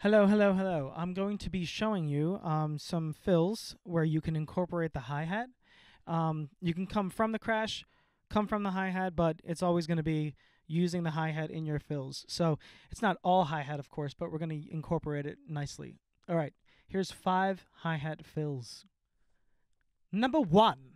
Hello, hello, hello. I'm going to be showing you um, some fills where you can incorporate the hi-hat. Um, you can come from the crash, come from the hi-hat, but it's always going to be using the hi-hat in your fills. So it's not all hi-hat, of course, but we're going to incorporate it nicely. All right, here's five hi-hat fills. Number one.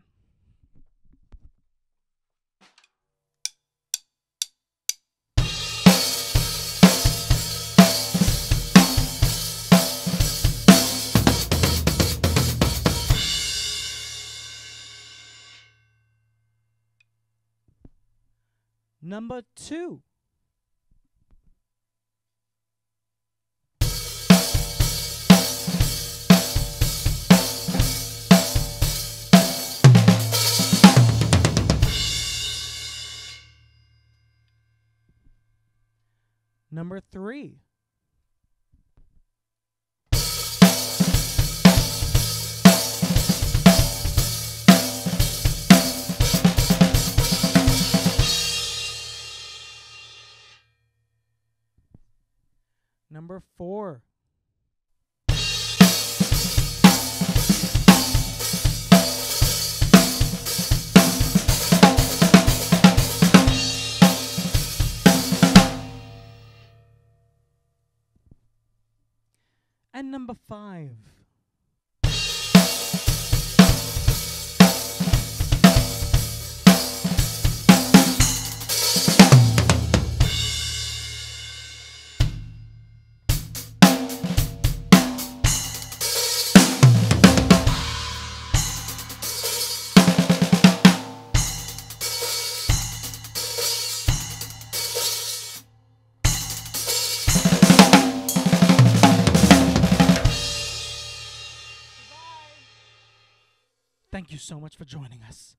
Number two. Number three. Number four. And number five. Thank you so much for joining us.